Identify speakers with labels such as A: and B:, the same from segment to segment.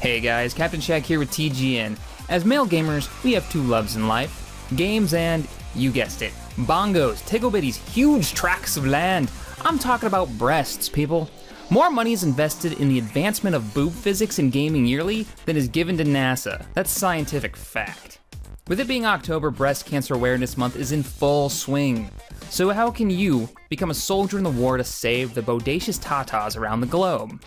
A: Hey guys, Captain Shaq here with TGN. As male gamers, we have two loves in life games and, you guessed it, bongos, tickle bitties, huge tracts of land. I'm talking about breasts, people. More money is invested in the advancement of boob physics in gaming yearly than is given to NASA. That's scientific fact. With it being October, Breast Cancer Awareness Month is in full swing. So, how can you become a soldier in the war to save the bodacious tatas around the globe?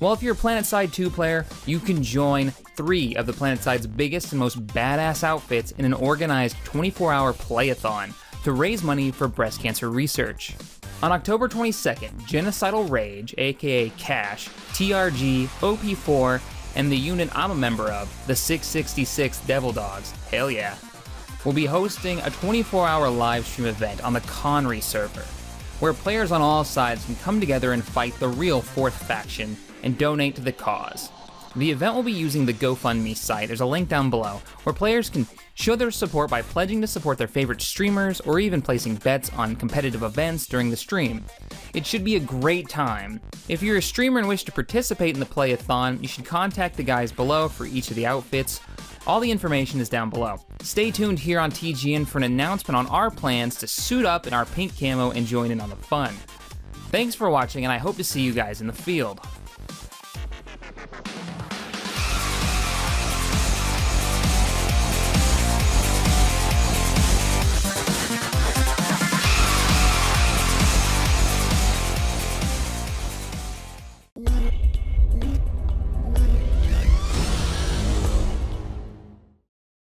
A: Well, if you're a PlanetSide 2 player, you can join three of the PlanetSide's biggest and most badass outfits in an organized 24 hour playathon to raise money for breast cancer research. On October 22nd, Genocidal Rage, aka Cash, TRG, OP4, and the unit I'm a member of, the 666 Devil Dogs, hell yeah, will be hosting a 24 hour live stream event on the Connery server, where players on all sides can come together and fight the real fourth faction and donate to the cause. The event will be using the GoFundMe site, there's a link down below, where players can show their support by pledging to support their favorite streamers or even placing bets on competitive events during the stream. It should be a great time. If you're a streamer and wish to participate in the playathon, you should contact the guys below for each of the outfits. All the information is down below. Stay tuned here on TGN for an announcement on our plans to suit up in our pink camo and join in on the fun. Thanks for watching, and I hope to see you guys in the field.